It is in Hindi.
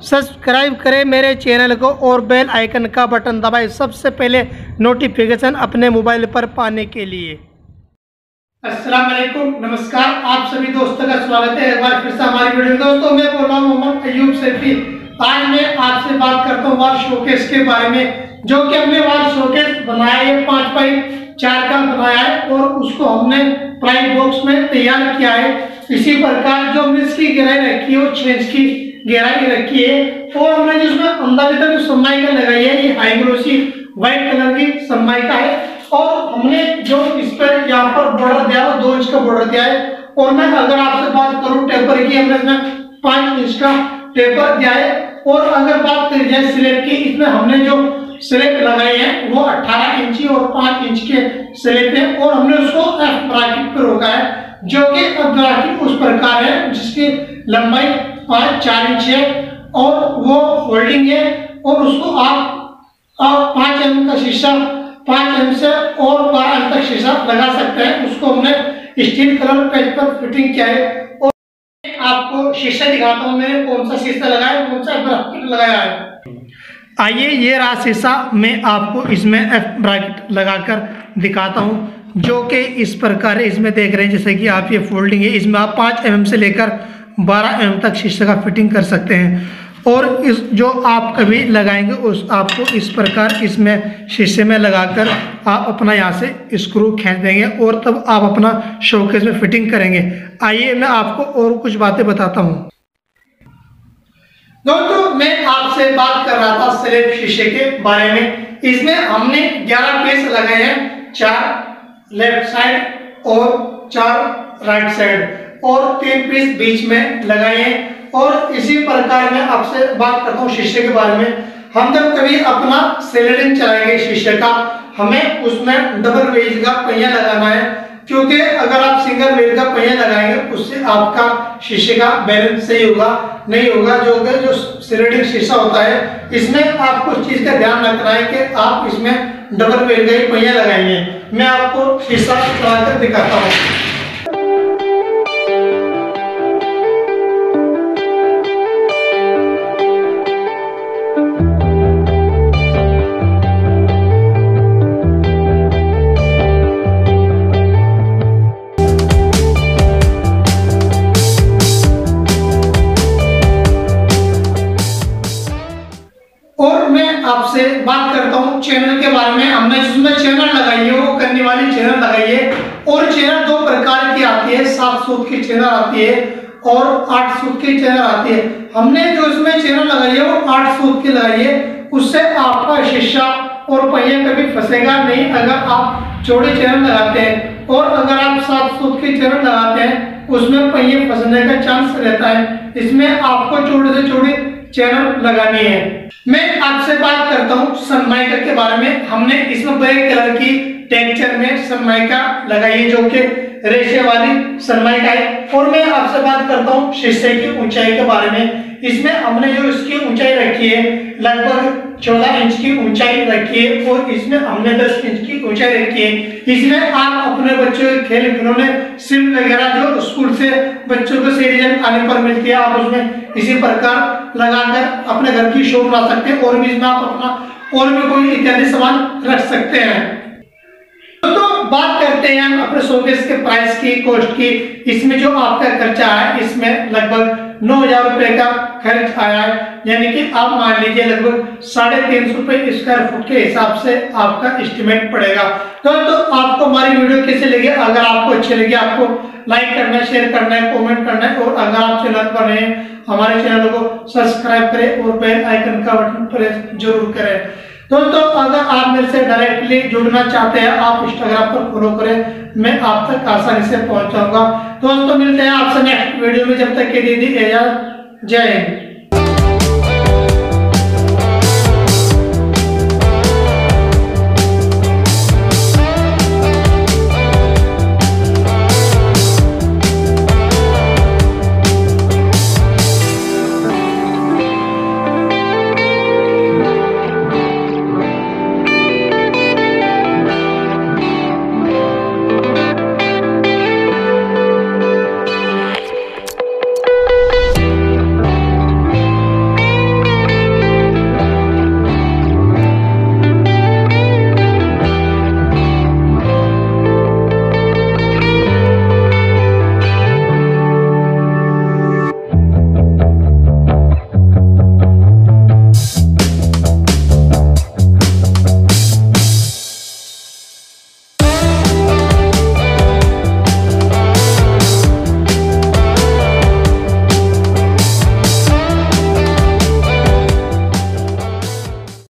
सब्सक्राइब करें मेरे चैनल को और बेल आइकन का बटन दबाएँ। सबसे पहले नोटिफिकेशन अपने मोबाइल पर पाने के लिए। अस्सलाम वालेकुम, नमस्कार। आप सभी दोस्तों का स्वागत है। एक बार फिर से हमारी वीडियो। दोस्तों, मैं बोल रहा हूँ मोहम्मद अयूब सैफी। आज मैं आपसे बात करता हूँ वाल शोकेस के बारे में, जो कि हमने वाल शोकेस बनाया है, पाँच बाई चार का बनाया है और उसको हमने प्राइम बॉक्स में तैयार किया है। इसी प्रकार जो हमने इसकी गहराई रखी है, वो इंच की गहराई रखी है। और हमने जिसमें अंदाजे तक सनमाइका लगाई है, ये हाईग्रोसी व्हाइट कलर की सनमाइका है। और हमने जो इस पर यहाँ पर बॉर्डर दिया है दो इंच का बॉर्डर दिया है। और मैं अगर आपसे बात करूँ टेपर की हमने इसमें पाँच इंच का टेपर दिया है। और अगर बात करी जाए स्लेब की, इसमें हमने जो स्लेब लगाई है, वो 18 इंची और 5 इंच के स्लेब है। और हमने उसको एफ़ ब्राकेट पर रोका है, जो कि एफ़ ब्राकेट उस प्रकार है जिसकी लंबाई पाँच चार इंच है और वो फोल्डिंग है और उसको आप आप पाँच एम का शीशा, पाँच एम से और बारह एम तक शीशा लगा सकते हैं। उसको हमने स्टील कलर पेज पर फिटिंग किया है और आपको शीशा दिखाता हूँ मैंने कौन सा शीशा लगाया कौन सा ब्रैकेट लगाया है। आइए ये रहा शीशा, मैं आपको इसमें एफ़ ब्रैकेट लगाकर दिखाता हूँ, जो कि इस प्रकार है इसमें देख रहे हैं, जैसे कि आप ये फोल्डिंग है, इसमें आप पाँच एम से लेकर बारह एम तक शीशे का फिटिंग कर सकते हैं। और इस जो आप कभी लगाएँगे, उस आपको इस प्रकार इसमें शीशे में लगाकर आप अपना यहाँ से स्क्रू खींच देंगे और तब आप अपना शोकेस में फिटिंग करेंगे। आइए मैं आपको और कुछ बातें बताता हूँ। दोस्तों, मैं आपसे बात कर रहा था स्लेब शीशे के बारे में। इसमें हमने 11 पीस लगाए हैं, चार लेफ़्ट साइड और चार राइट साइड और तीन पीस बीच में लगाए हैं। और इसी प्रकार में आपसे बात करता हूँ शीशे के बारे में। हम जब कभी अपना सेलेडिंग चलाएँगे शीशे का, हमें उसमें डबल वेज का पहिया लगाना है। क्योंकि अगर आप सिंगल वेज का पहिया लगाएँगे, उससे आपका शीशे का बैलेंस सही होगा, नहीं होगा, जो कि जो सिलेटिंग शीशा होता है, इसमें आपको इस चीज़ का ध्यान रखना है कि आप इसमें डबल वेज का ही पहिया लगाएँगे। मैं आपको शीशा लगाकर दिखाता हूँ। और मैं आपसे बात करता हूँ चैनल के बारे में। हमने जिसमें चैनल लगाई है वो करने वाली चैनल लगाई है और चैनल दो प्रकार की आती है, सात सूत की चैनल आती है और आठ सूत की चैनल आती है। हमने जो इसमें चैनल लगाई है वो आठ सूत की लगाई है उससे आपका शीशा और पहिया कभी फंसेगा नहीं अगर आप चौड़ी चैनल लगाते हैं। और अगर आप सात सूत की चैनल लगाते हैं, उसमें पहिए फंसने का चांस रहता है। इसमें आपको चौड़ी से चौड़ी चैनल लगानी है। मैं आपसे बात करता हूँ सनमाइका के बारे में। हमने इसमें ब्लैक कलर की टेक्चर में सनमाइका लगाई है, जो कि रेशे वाली सनमाइका है। और मैं आपसे बात करता हूँ शीशे की ऊंचाई के बारे में। इसमें हमने जो इसकी ऊंचाई रखी है, लगभग चौदह इंच की ऊंचाई रखी है और इसमें हमने दस इंच की ऊंचाई रखी है। इसमें आप अपने बच्चों के खेल खिलौने सिम वगैरह जो स्कूल से बच्चों को सीरीजन आने पर मिलती है, आप उसमें इसी प्रकार लगाकर अपने घर की शो बना सकते हैं और भी इसमें आप अपना और भी कोई इत्यादि सामान रख सकते हैं। तो बात करते हैं हम अपने शोकेस के प्राइस की कॉस्ट की। इसमें जो आपका खर्चा है, इसमें लगभग नौ हज़ार रुपए का खर्च आया है। यानी कि आप मान लीजिए लगभग साढ़े तीन सौ रुपए स्क्वायर फुट के हिसाब से आपका एस्टिमेट पड़ेगा। तो, तो आपको हमारी वीडियो कैसे लगी? अगर आपको अच्छी लगी आपको लाइक करना है शेयर करना है कमेंट करना है और अगर आप चैनल पर नए हमारे चैनल को सब्सक्राइब करें और बेल आइकन का बटन प्रेस ज़रूर करें। दोस्तों, अगर आप मेरे से डायरेक्टली जुड़ना चाहते हैं, आप इंस्टाग्राम पर फॉलो करें। मैं आप तक आसानी से पहुंचाऊँगा। दोस्तों, मिलते हैं आपसे नेक्स्ट वीडियो में। जब तक के लिए जय हिंद।